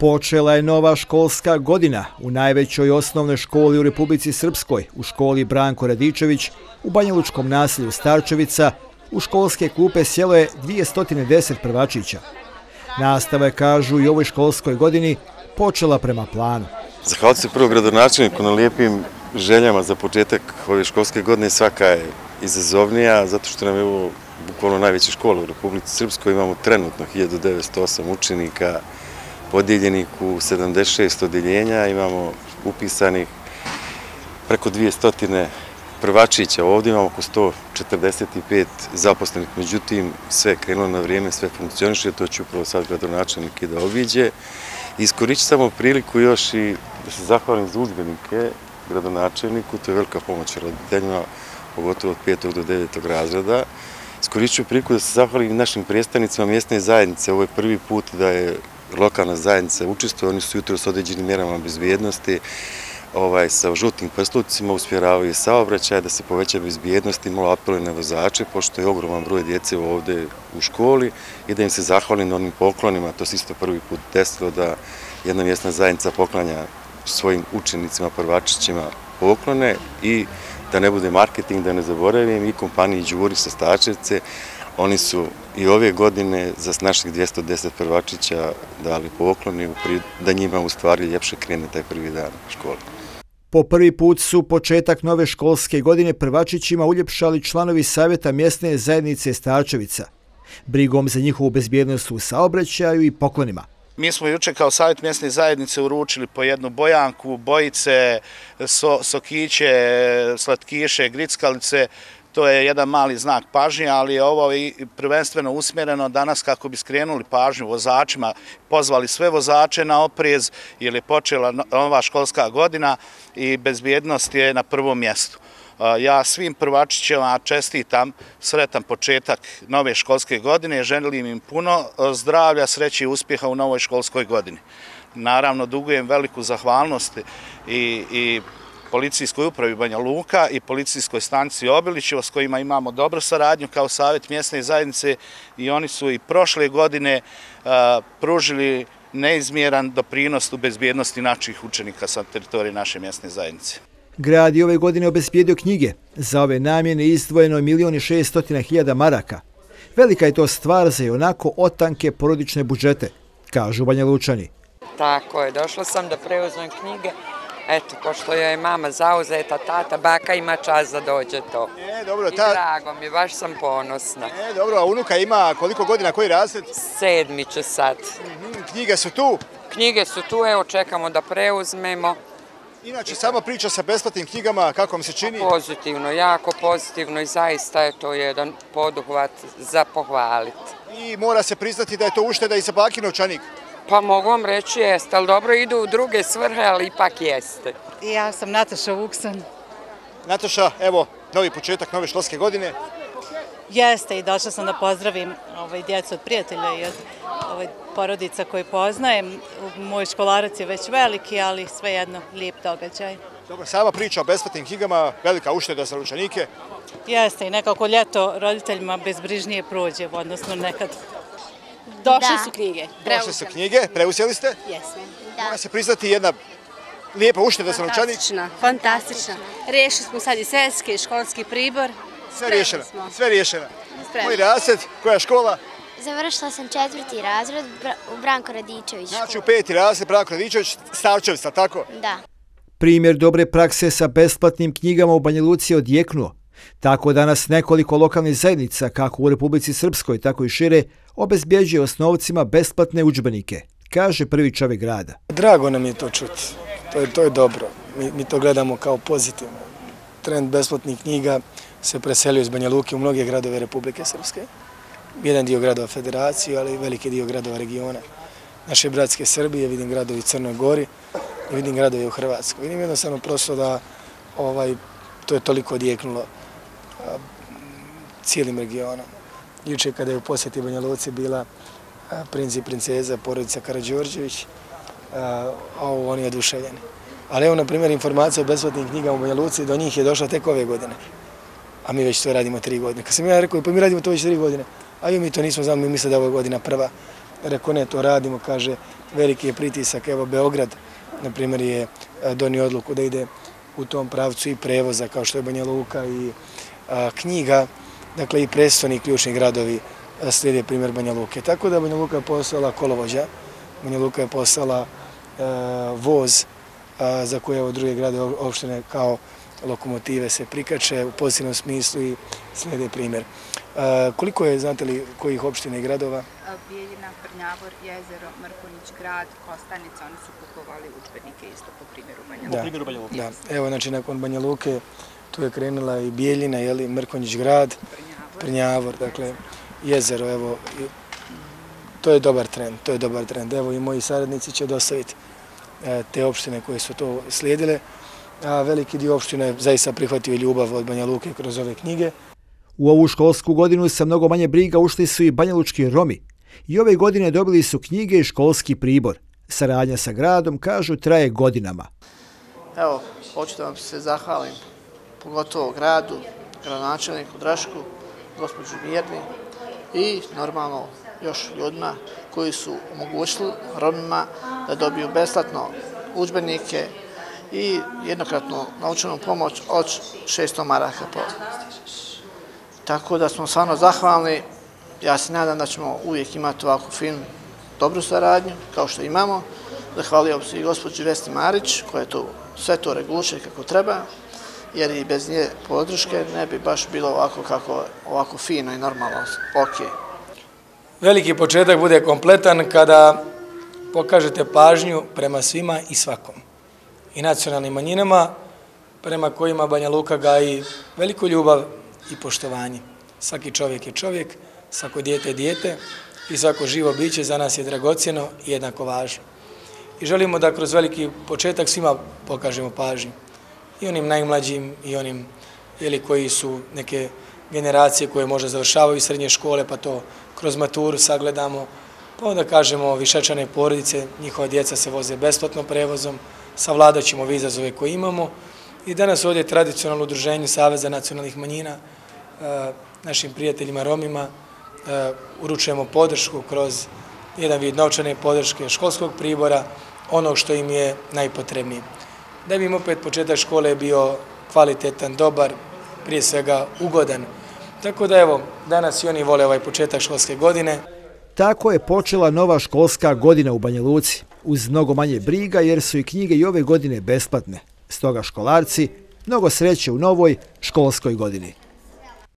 Počela je nova školska godina u najvećoj osnovnoj školi u Republici Srpskoj, u školi Branko Radičević, u Banjalučkom naselju Starčevica, u školske klupe sjelo je 210 prvačića. Nastava je, kažu, i ovoj školskoj godini počela prema planu. Zahvalite se prvo gradonačelniku na lijepim željama za početak ove školske godine. Svaka je izazovnija, zato što nam je ovo bukvalno najveća škola u Republici Srpskoj. Imamo trenutno 1908 učenika, podijeljenih u 76 odjeljenja, imamo upisanih preko 200 prvačića, ovdje imamo oko 145 zaposlenih, međutim sve krenulo na vrijeme, sve funkcioniše, to će upravo sad gradonačelnik i da obiđe. Iskorići samo priliku još i da se zahvalim za uzbenike gradonačelniku, to je velika pomoć roditeljima, pogotovo od 5. do 9. razreda. Iskorići ću priliku da se zahvalim našim predstavnicima mjesne zajednice, ovo je prvi put da je lokalna zajednica učestvuje, oni su jutro s određenim mjerama bezbijednosti, ovaj, sa žutim prslucima uspjeravaju saobraćaj, da se poveća bezbijednost i malo apeluje na vozače, pošto je ogroman broj djece ovde u školi i da im se zahvalim na onim poklonima, to se isto prvi put desilo da jedna mjesna zajednica poklanja svojim učenicima, prvačićima poklone i da ne bude marketing, da ne zaboravim, i kompaniji Đuri sa Stačevce, Oni su i ove godine za naših 210 prvačića dali pokloni da njima u stvari ljepše krene taj prvi dan škole. Po prvi put su početak nove školske godine prvačićima uljepšali članovi Savjeta mjesne zajednice Starčevica, brigom za njihovu bezbjednost u saobraćaju i poklonima. Mi smo juče kao savjet mjesne zajednice uručili po jednu bojanku, bojice, sokiće, slatkiše, grickalice, to je jedan mali znak pažnje, ali je ovo i prvenstveno usmjereno danas kako bi skrenuli pažnju vozačima, pozvali sve vozače na oprez, jer je počela nova školska godina i bezbjednost je na prvom mjestu. Ja svim prvačićima čestitam sretan početak nove školske godine, želim im puno zdravlja, sreće i uspjeha u novoj školskoj godini. Naravno, dugujem veliku zahvalnost i policijskoj upravi Banja Luka i policijskoj stanici Obilićeva s kojima imamo dobru saradnju kao savjet mjesne zajednice i oni su i prošle godine pružili neizmjeran doprinost u bezbjednosti naših učenika sa teritorije naše mjesne zajednice. Grad je ove godine obezbijedio knjige. Za ove namjene izdvojeno je milijoni šestotina hiljada maraka. Velika je to stvar za i onako otanke porodične budžete, kažu Banja Lučani. Tako je, došla sam da preuzmem knjige Eto, pošto je mama zauzeta, tata, baka ima čas da dođe to. E, dobro, I drago mi, baš sam ponosna. E, dobro, a unuka ima koliko godina, koji razred? Sedmi će sad. Mhm, knjige su tu? Knjige su tu, evo, čekamo da preuzmemo. Inače, sama priča sa besplatnim knjigama, kako vam se čini? Pozitivno, jako pozitivno i zaista je to jedan poduhvat za pohvaliti. I mora se priznati da je to ušteda i za baki novčanik? Pa mogu vam reći jeste, ali dobro idu u druge svrhe, ali ipak jeste. Ja sam Nataša Vuksan. Nataša, evo, novi početak nove školske godine. Jeste i došla sam da pozdravim ovaj, djecu od prijatelja i od ovaj, porodica koje poznajem. Moj školarac je već veliki, ali svejedno lijep događaj. Dobro, sama priča o besplatnim knjigama, velika ušteda za ručanike. Jeste i nekako ljeto roditeljima bezbrižnije prođe, odnosno nekad Došle su knjige. Došle su knjige, preuzeli ste? Jesmo. Mora se priznati jedna lijepa ušteda za novčanik. Fantastična, fantastična. Riješili smo sad i selski i školski pribor. Sve riješeno, sve riješeno. Moj razred, koja škola? Završila sam četvrti razred u Branko Radičević. Znači u peti razred Branko Radičević, Starčevica, tako? Da. Primjer dobre prakse sa besplatnim knjigama u Banja Luci je odjeknuo. Tako danas nekoliko lokalnih zajednica, kako u Republici Srpskoj, tako i šire, obezbjeđuje osnovcima besplatne učbenike, kaže prvi čovjek grada. Drago nam je to čuti, to je, to je dobro, mi, mi to gledamo kao pozitivno. Trend besplatnih knjiga se preselio iz Banja Luke u mnoge gradove Republike Srpske. Jedan dio gradova federacije, ali veliki dio gradova regiona. Naše bratske Srbije, vidim gradovi Crnoj Gori vidim gradovi u Hrvatskoj. Vidim jednostavno prosto da ovaj, to je toliko odjeknulo cijelim regionom. Juče kada je u posjeti Banja Luci bila princ i princeza, porodica Karadžorđević, ovo oni je oduševljeni. Ali evo, na primjer, informacija o besplatnim knjigama u Banja Luci, do njih je došla tek ove godine. A mi već to radimo tri godine. Kad sam ja rekao, pa mi radimo to već tri godine. A mi to nismo znali, mi misle da je ovo godina prva. rekao ne, to radimo, kaže, veliki je pritisak, evo Beograd, na primjer, je donio odluku da ide u tom pravcu i prevoza, kao što je Banja Luka i knjiga, dakle i predstavni ključni gradovi slijede primjer Banja Luke. Tako da Banja Luka je postala kolovođa, Banja Luka je postala voz za koje evo druge grade opštine kao lokomotive se prikače u pozitivnom smislu i slijede primjer. Koliko je, znate li, kojih opština i gradova? Bijeljina, Prnjavor, Jezero, Mrkonić, Grad, Kostanica, oni su kupovali učbenike isto po primjeru Banja Luke. Po primjeru Banja Luke. Da, evo, znači, nakon Banja Luke tu je krenula i Bijeljina, jeli, Mrkonić, Grad, Prnjavor, dakle, Jezero, evo, to je dobar trend, to je dobar trend. Evo, i moji saradnici će dostaviti e, te opštine koje su to slijedile, a veliki dio opštine zaista prihvatio ljubav od Banja Luke kroz ove knjige. U ovu školsku godinu sa mnogo manje briga ušli su i banjalučki Romi. I ove godine dobili su knjige i školski pribor. Saradnja sa gradom, kažu, traje godinama. Evo, hoću da vam se zahvalim, pogotovo gradu, gradonačelniku Drašku, gospođu Mirni i normalno još ljudima koji su omogućili Romima da dobiju besplatno učbenike i jednokratnu naučenu pomoć od 600 maraka po Tako da smo stvarno zahvalni. Ja se nadam da ćemo uvijek imati ovakvu film dobru saradnju, kao što imamo. Zahvalio bi se i gospođi Vesti Marić, koja je to sve to reguliše kako treba, jer i bez nje podrške ne bi baš bilo ovako kako ovako fino i normalno. Ok. Veliki početak bude kompletan kada pokažete pažnju prema svima i svakom. I nacionalnim manjinama, prema kojima Banja Luka gaji veliku ljubav i poštovanje. Svaki čovjek je čovjek, svako dijete je dijete i svako živo biće za nas je dragocjeno i jednako važno. I želimo da kroz veliki početak svima pokažemo pažnju. I onim najmlađim i onim jeli, koji su neke generacije koje možda završavaju srednje škole, pa to kroz maturu sagledamo. Pa onda kažemo višečane porodice, njihova djeca se voze besplatno prevozom, savladat ćemo vizazove koje imamo. I danas ovdje je tradicionalno udruženje Saveza nacionalnih manjina, e, našim prijateljima Romima e, uručujemo podršku kroz jedan vid novčane podrške školskog pribora, onog što im je najpotrebnije. Da bi im opet početak škole bio kvalitetan, dobar, prije svega ugodan. Tako da evo, danas i oni vole ovaj početak školske godine. Tako je počela nova školska godina u Banja Luci, uz mnogo manje briga jer su i knjige i ove godine besplatne. Stoga školarci, mnogo sreće u novoj školskoj godini.